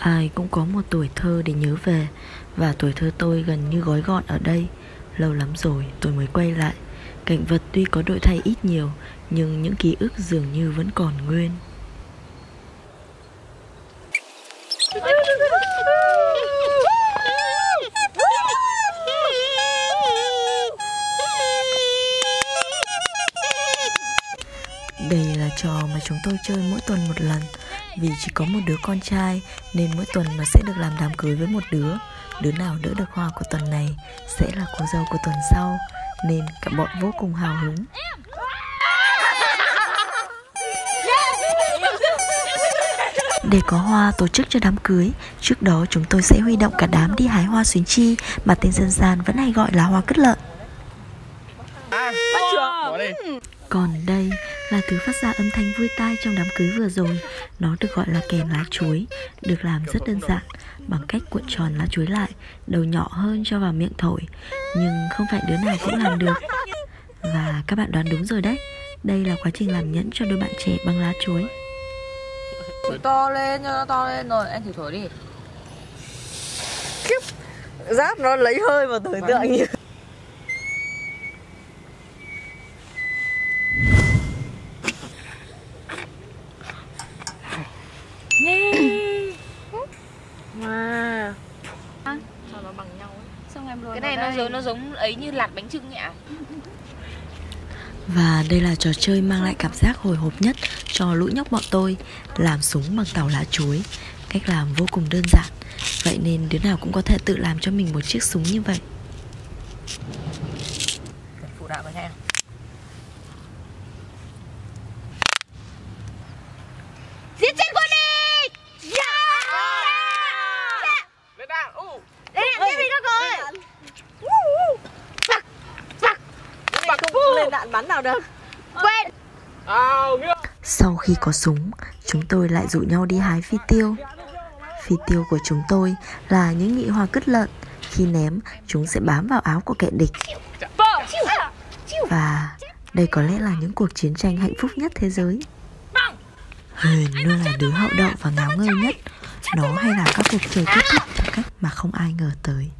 Ai cũng có một tuổi thơ để nhớ về, Và tuổi thơ tôi gần như gói gọn ở đây. Lâu lắm rồi tôi mới quay lại. Cảnh vật tuy có đổi thay ít nhiều, Nhưng những ký ức dường như vẫn còn nguyên. Đây là trò mà chúng tôi chơi mỗi tuần một lần. Vì chỉ có một đứa con trai Nên mỗi tuần nó sẽ được làm đám cưới với một đứa. Đứa nào đỡ được hoa của tuần này Sẽ là cô dâu của tuần sau Nên cả bọn vô cùng hào hứng. Để có hoa tổ chức cho đám cưới Trước đó chúng tôi sẽ huy động cả đám đi hái hoa xuyến chi Mà tên dân gian vẫn hay gọi là hoa cứt lợn. Còn đây là thứ phát ra âm thanh vui tai trong đám cưới vừa rồi. Nó được gọi là kèn lá chuối Được làm rất đơn giản Bằng cách cuộn tròn lá chuối lại Đầu nhỏ hơn cho vào miệng thổi. Nhưng không phải đứa nào cũng làm được. Và các bạn đoán đúng rồi đấy Đây là quá trình làm nhẫn cho đôi bạn trẻ bằng lá chuối. Thổi to lên cho nó to lên rồi anh thử thổi đi. Giáp nó lấy hơi mà tưởng tượng như Wow cho nó bằng nhau ấy. Xong em luôn Cái này nó giống nó giống ấy như lạt bánh trưng nhỉ? Và đây là trò chơi mang lại cảm giác hồi hộp nhất cho lũ nhóc bọn tôi Làm súng bằng tàu lá chuối. Cách làm vô cùng đơn giản. Vậy nên đứa nào cũng có thể tự làm cho mình một chiếc súng như vậy Phụ đạo với em Giết chết quân đi Dạ Lên đạn, u Đây là cái gì các con Cái này không lên đạn bắn nào được. Quên. Ao nghĩa Sau khi có súng, chúng tôi lại rủ nhau đi hái phi tiêu. Phi tiêu của chúng tôi là những nhị hoa cứt lợn. Khi ném, chúng sẽ bám vào áo của kẻ địch. Và đây có lẽ là những cuộc chiến tranh hạnh phúc nhất thế giới. Huyền luôn là đứa hậu đậu và ngáo ngơ nhất. Nó hay là các cuộc chơi kết thúc theo cách mà không ai ngờ tới